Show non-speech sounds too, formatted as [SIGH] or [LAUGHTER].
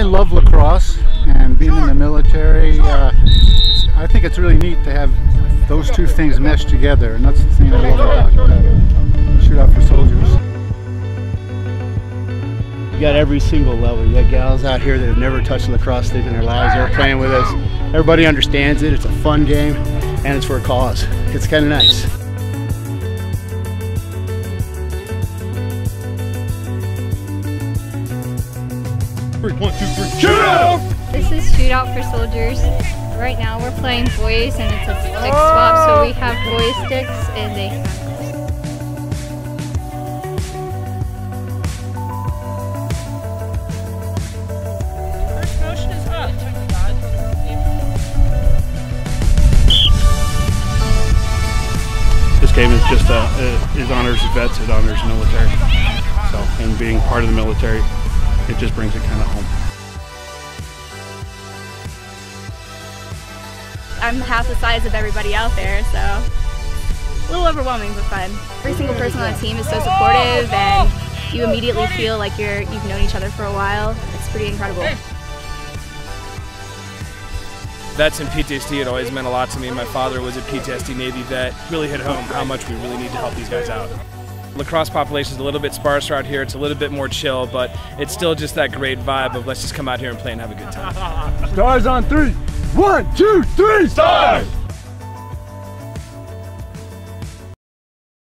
I love lacrosse and being in the military. Uh, I think it's really neat to have those two things meshed together, and that's the thing I love about uh, Shootout for Soldiers. You got every single level. You got gals out here that have never touched lacrosse stick in their lives. They're playing with us. Everybody understands it. It's a fun game, and it's for a cause. It's kind of nice. Three, one, two, three, shoot out! This is Shootout for Soldiers. Right now we're playing boys and it's a stick swap, so we have boy sticks and they have First motion is up. This game is just uh, uh, it honors vets, it honors military. So, and being part of the military, it just brings it kind of home. I'm half the size of everybody out there, so a little overwhelming but fun. Every single person on the team is so supportive and you immediately feel like you're you've known each other for a while. It's pretty incredible. Vets and PTSD had always meant a lot to me. My father was a PTSD Navy vet. Really hit home how much we really need to help these guys out. Lacrosse population is a little bit sparser out here. It's a little bit more chill, but it's still just that great vibe of let's just come out here and play and have a good time. [LAUGHS] Stars on three. One, two, three, stars!